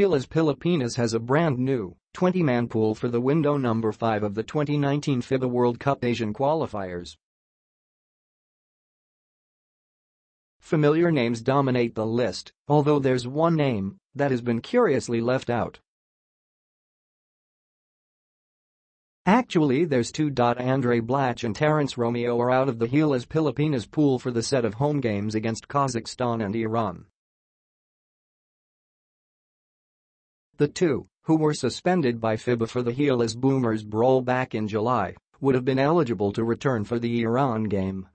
Gilas Pilipinas has a brand new 20-man pool for the window number 5 of the 2019 FIBA World Cup Asian qualifiers. Familiar names dominate the list, although there's one name that has been curiously left out. Actually there's two. Andray Blatche and Terrence Romeo are out of the Gilas Pilipinas pool for the set of home games against Kazakhstan and Iran. The two, who were suspended by FIBA for the Gilas Boomers brawl back in July, would have been eligible to return for the Iran game.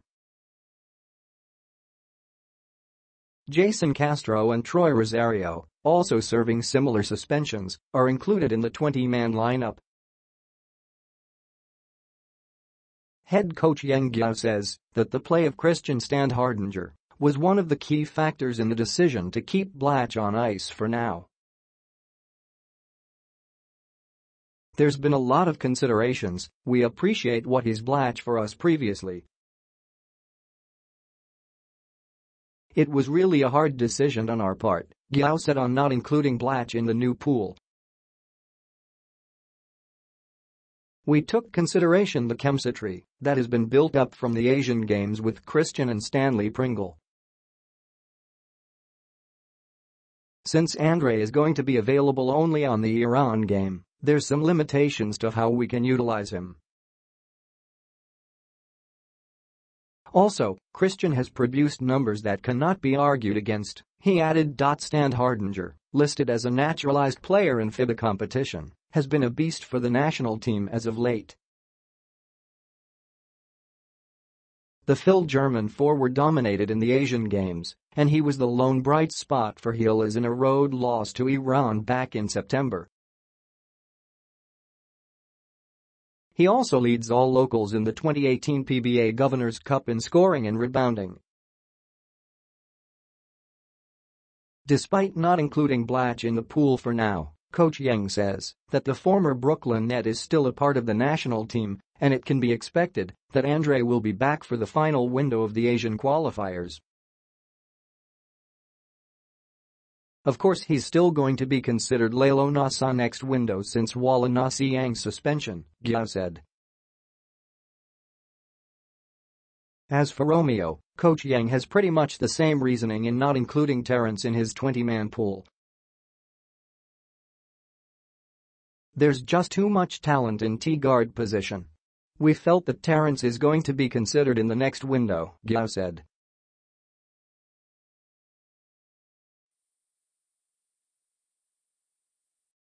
Jayson Castro and Troy Rosario, also serving similar suspensions, are included in the 20-man lineup. Head coach Yeng Guiao says that the play of Christian Standhardinger was one of the key factors in the decision to keep Blatche on ice for now. There's been a lot of considerations, we appreciate what he's Blatche for us previously, It was really a hard decision on our part, Guiao said on not including Blatche in the new pool. We took consideration the chemistry that has been built up from the Asian Games with Christian and Stanley Pringle. Since Andray is going to be available only on the Iran game, there's some limitations to how we can utilize him. Also, Christian has produced numbers that cannot be argued against, he added. Dot standhardinger, listed as a naturalized player in FIBA competition, has been a beast for the national team as of late. The Fil German forward dominated in the Asian Games, and he was the lone bright spot for Gilas in a road loss to Iran back in September. He also leads all locals in the 2018 PBA Governors Cup in scoring and rebounding. Despite not including Blatche in the pool for now, Coach Yeng says that the former Brooklyn net is still a part of the national team and it can be expected that Andray will be back for the final window of the Asian qualifiers. Of course he's still going to be considered Lalo Nasa next window since Walla Na Siang's suspension, Guiao said. As for Romeo, Coach Yeng has pretty much the same reasoning in not including Terrence in his 20-man pool. There's just too much talent in T-guard position. We felt that Terrence is going to be considered in the next window, Guiao said.